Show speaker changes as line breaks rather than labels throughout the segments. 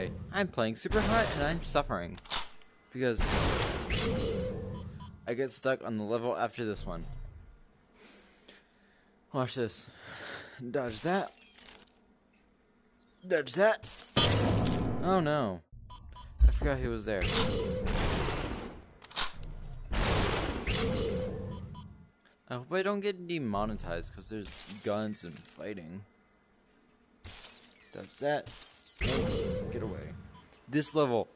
Hi, I'm playing super hot and I'm suffering. Because I get stuck on the level after this one. Watch this. Dodge that. Dodge that. Oh no. I forgot he was there. I hope I don't get demonetized because there's guns and fighting. Dodge that. No, get away. This level,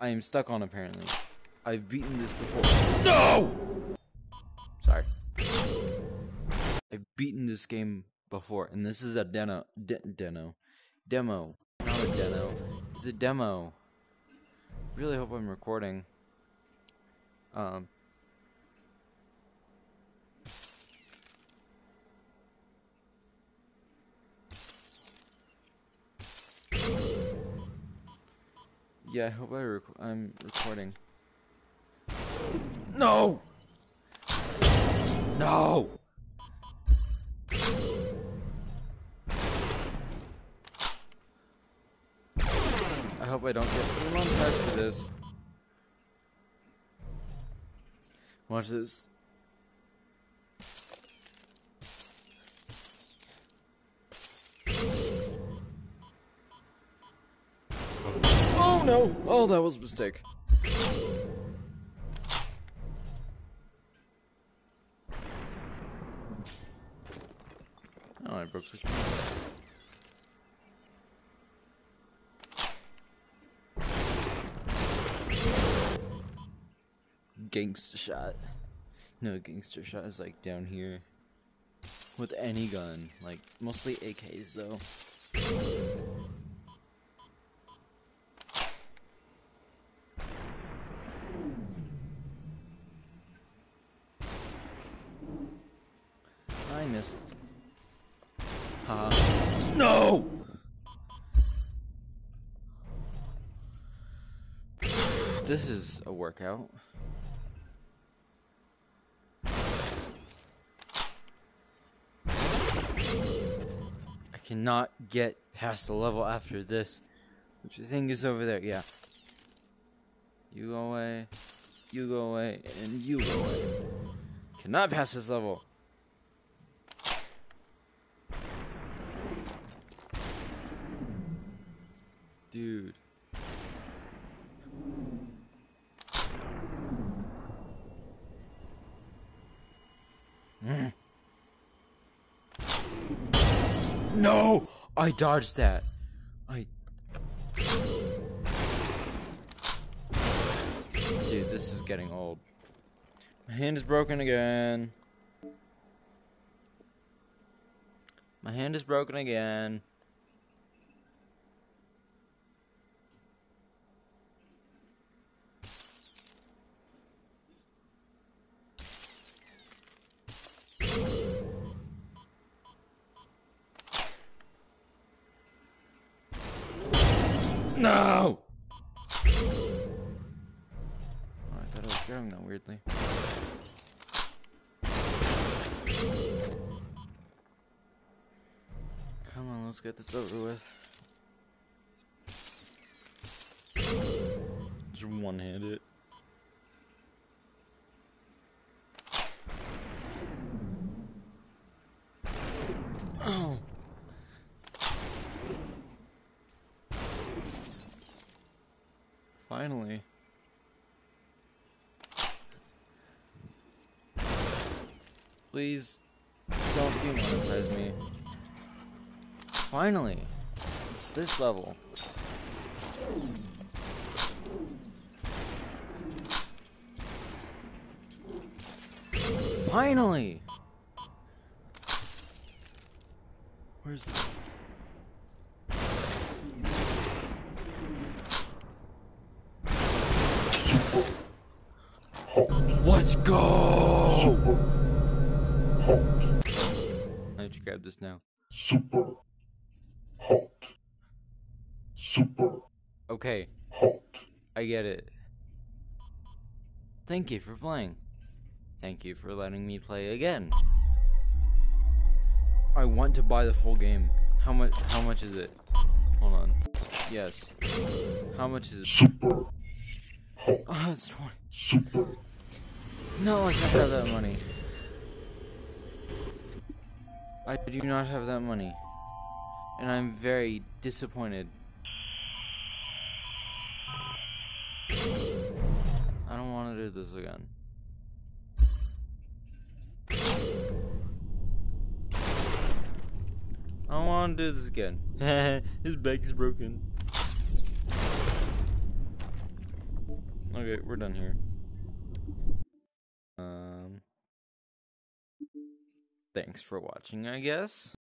I am stuck on apparently. I've beaten this before. No! Sorry. I've beaten this game before, and this is a demo. De demo. Demo. Not a demo. It's a demo. Really hope I'm recording. Um. Yeah, I hope I rec I'm recording. No! No! I hope I don't get demonetized for this. Watch this. Oh no! Oh, that was a mistake. Oh, I broke the camera. Gangster shot. No, gangster shot is like down here. With any gun. Like, mostly AKs though. I missed. Haha. No! This is a workout. I cannot get past the level after this, which I think is over there. Yeah. You go away, you go away, and you go away. Cannot pass this level. Dude. Mm. No! I dodged that. I. Dude, this is getting old. My hand is broken again. My hand is broken again. No! Oh, I thought I was grabbing that weirdly. Come on, let's get this over with. Just one hand it. Oh. Finally. Please don't demonetize me. Finally. It's this level. Finally! Where's the... Let's go! How did you grab this now?
Super hot. Super
Okay,
hot.
I get it. Thank you for playing. Thank you for letting me play again. I want to buy the full game. How much how much is it? Hold on. Yes. How much is it?
Super hot.
Oh, it's 20.
Super
No, I don't have that money. I do not have that money. And I'm very disappointed. I don't want to do this again. I don't want to do this again. His back is broken. Okay, we're done here. Um, thanks for watching, I guess.